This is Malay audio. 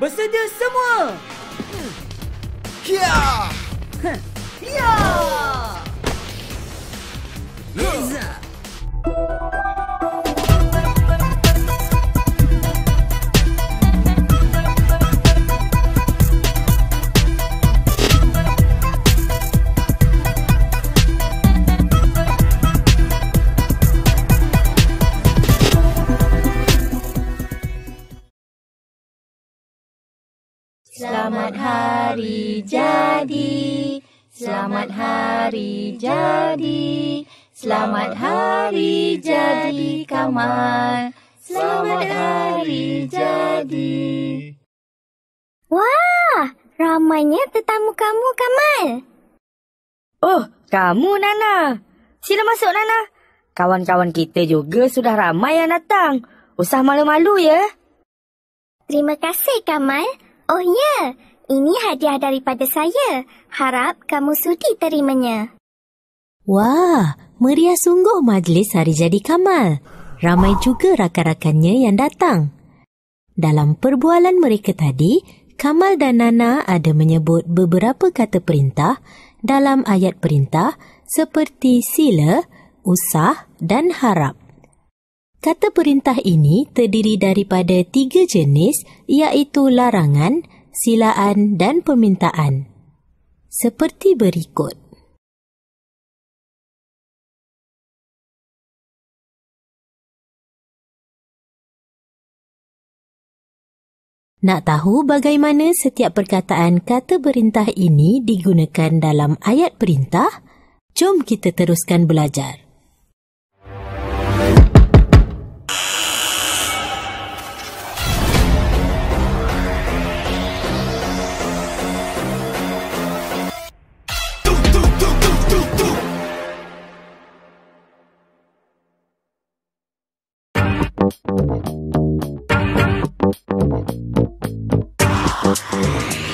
Bersedia semua. Ya. Ya. Ya. Selamat hari jadi. Selamat hari jadi. Selamat hari jadi Kamal. Selamat hari jadi. Wah, ramainya tetamu kamu Kamal. Oh, kamu Nana. Sila masuk Nana. Kawan-kawan kita juga sudah ramai yang datang. Usah malu-malu ya. Terima kasih Kamal. Oh ya, ini hadiah daripada saya. Harap kamu sudi terimanya. Wah, meriah sungguh majlis hari jadi Kamal. Ramai juga rakan-rakannya yang datang. Dalam perbualan mereka tadi, Kamal dan Nana ada menyebut beberapa kata perintah dalam ayat perintah seperti sila, usah dan harap. Kata perintah ini terdiri daripada tiga jenis iaitu larangan, silaan dan permintaan. Seperti berikut. Nak tahu bagaimana setiap perkataan kata perintah ini digunakan dalam ayat perintah? Jom kita teruskan belajar. Thank you.